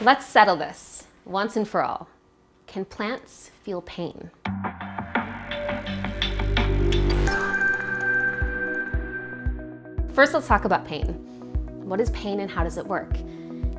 Let's settle this once and for all. Can plants feel pain? First, let's talk about pain. What is pain and how does it work?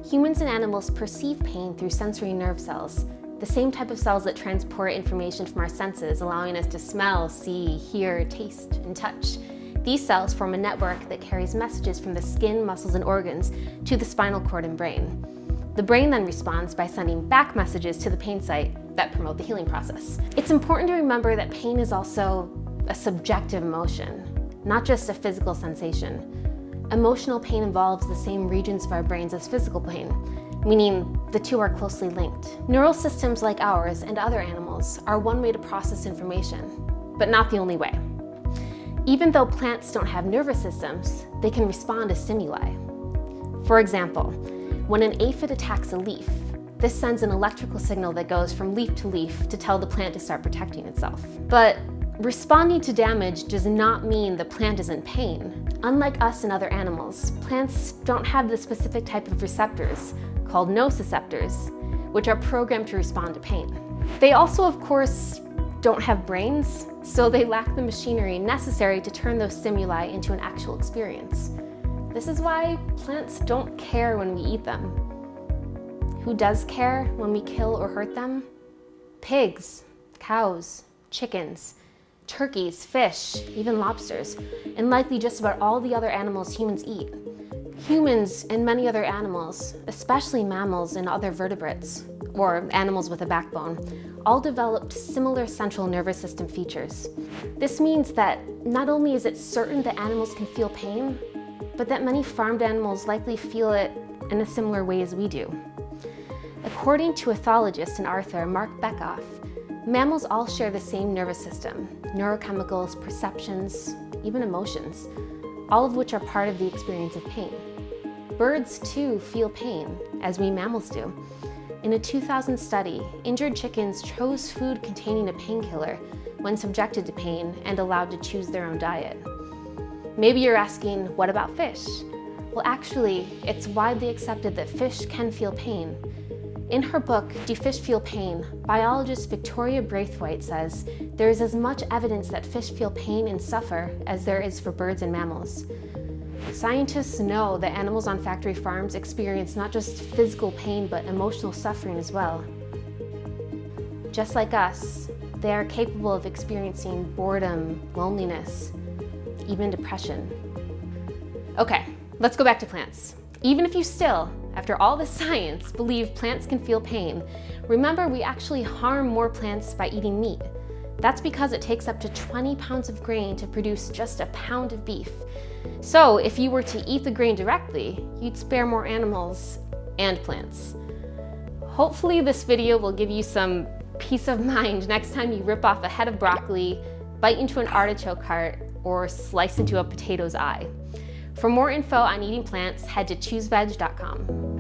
Humans and animals perceive pain through sensory nerve cells, the same type of cells that transport information from our senses, allowing us to smell, see, hear, taste, and touch. These cells form a network that carries messages from the skin, muscles, and organs to the spinal cord and brain. The brain then responds by sending back messages to the pain site that promote the healing process. It's important to remember that pain is also a subjective emotion, not just a physical sensation. Emotional pain involves the same regions of our brains as physical pain, meaning the two are closely linked. Neural systems like ours and other animals are one way to process information, but not the only way. Even though plants don't have nervous systems, they can respond to stimuli. For example, when an aphid attacks a leaf, this sends an electrical signal that goes from leaf to leaf to tell the plant to start protecting itself. But responding to damage does not mean the plant is in pain. Unlike us and other animals, plants don't have the specific type of receptors, called nociceptors, which are programmed to respond to pain. They also, of course, don't have brains, so they lack the machinery necessary to turn those stimuli into an actual experience. This is why plants don't care when we eat them. Who does care when we kill or hurt them? Pigs, cows, chickens, turkeys, fish, even lobsters, and likely just about all the other animals humans eat. Humans and many other animals, especially mammals and other vertebrates, or animals with a backbone, all developed similar central nervous system features. This means that not only is it certain that animals can feel pain, but that many farmed animals likely feel it in a similar way as we do. According to ethologist and author Marc Bekoff, Mammals all share the same nervous system, neurochemicals, perceptions, even emotions, all of which are part of the experience of pain. Birds too feel pain, as we mammals do. In a 2000 study, injured chickens chose food containing a painkiller when subjected to pain and allowed to choose their own diet. Maybe you're asking, what about fish? Well, actually, it's widely accepted that fish can feel pain, in her book, Do Fish Feel Pain? biologist Victoria Braithwaite says there is as much evidence that fish feel pain and suffer as there is for birds and mammals. Scientists know that animals on factory farms experience not just physical pain but emotional suffering as well. Just like us, they are capable of experiencing boredom, loneliness, even depression. Okay, let's go back to plants. Even if you still after all this science, believe plants can feel pain, remember we actually harm more plants by eating meat. That's because it takes up to 20 pounds of grain to produce just a pound of beef. So if you were to eat the grain directly, you'd spare more animals and plants. Hopefully this video will give you some peace of mind next time you rip off a head of broccoli, bite into an artichoke heart, or slice into a potato's eye. For more info on eating plants, head to chooseveg.com.